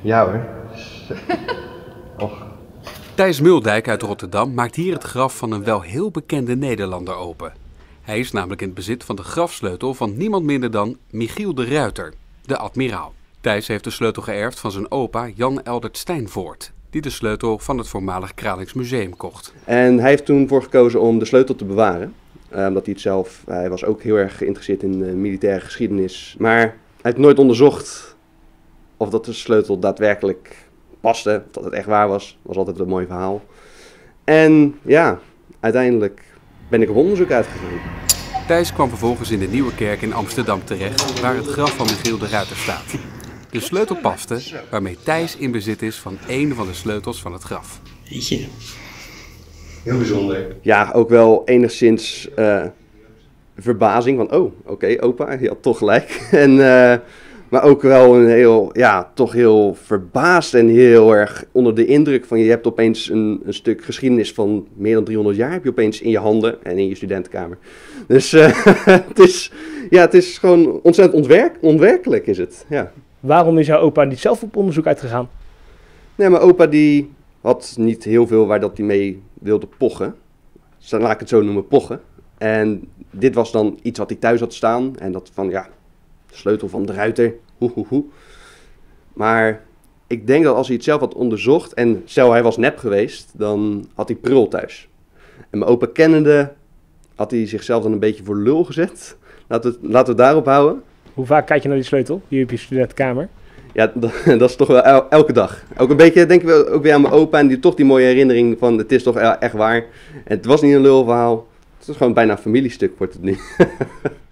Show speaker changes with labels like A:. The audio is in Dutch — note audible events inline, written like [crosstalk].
A: Ja hoor. [laughs] Och.
B: Thijs Muldijk uit Rotterdam maakt hier het graf van een wel heel bekende Nederlander open. Hij is namelijk in het bezit van de grafsleutel van niemand minder dan Michiel de Ruiter, de admiraal. Thijs heeft de sleutel geërfd van zijn opa Jan Eldert Stijnvoort, die de sleutel van het voormalig Kralings Museum kocht.
A: En hij heeft toen voor gekozen om de sleutel te bewaren. eh, omdat hij het zelf, hij was ook heel erg geïnteresseerd in eh, militaire geschiedenis. Maar heeft nooit onderzocht of dat de sleutel daadwerkelijk paste, of dat het echt waar was. Was altijd een mooi verhaal. En ja, uiteindelijk ben ik op onderzoek uitgegaan.
B: Thijs kwam vervolgens in de Nieuwe Kerk in Amsterdam terecht, waar het graf van Michiel de Ruiter staat. De sleutel paste, waarmee Thijs in bezit is van één van de sleutels van het graf.
C: Weet je,
A: Heel bijzonder. Ja, ook wel enigszins eh, verbazing van, oh, oké, opa, je had toch gelijk. [laughs] en, eh, maar ook wel een heel, ja, toch heel verbaasd en heel erg onder de indruk van, je hebt opeens een, een stuk geschiedenis van meer dan 300 jaar, heb je opeens in je handen en in je studentenkamer. Dus eh, [laughs] het, is, ja, het is gewoon ontzettend ontwerk, onwerkelijk is het, ja.
D: Waarom is jouw opa niet zelf op onderzoek uitgegaan?
A: Nee, maar opa die had niet heel veel waar dat hij mee wilde pochen. Zo, laat ik het zo noemen, pochen. En dit was dan iets wat hij thuis had staan. En dat van, ja, de sleutel van de ruiter. Hoe, hoe, hoe. Maar ik denk dat als hij het zelf had onderzocht... en stel hij was nep geweest, dan had hij prul thuis. En mijn opa kennende had hij zichzelf dan een beetje voor lul gezet. Laten we, laten we daarop houden.
D: Hoe vaak kijk je naar die sleutel hier op je studentenkamer?
A: Ja, dat, [laughs] dat is toch wel el- elke dag. Ook een beetje, denk ik ook weer aan mijn opa en die toch die mooie herinnering van het is toch echt waar. En het was niet een lulverhaal. Het is gewoon bijna familiestuk wordt het nu. [laughs]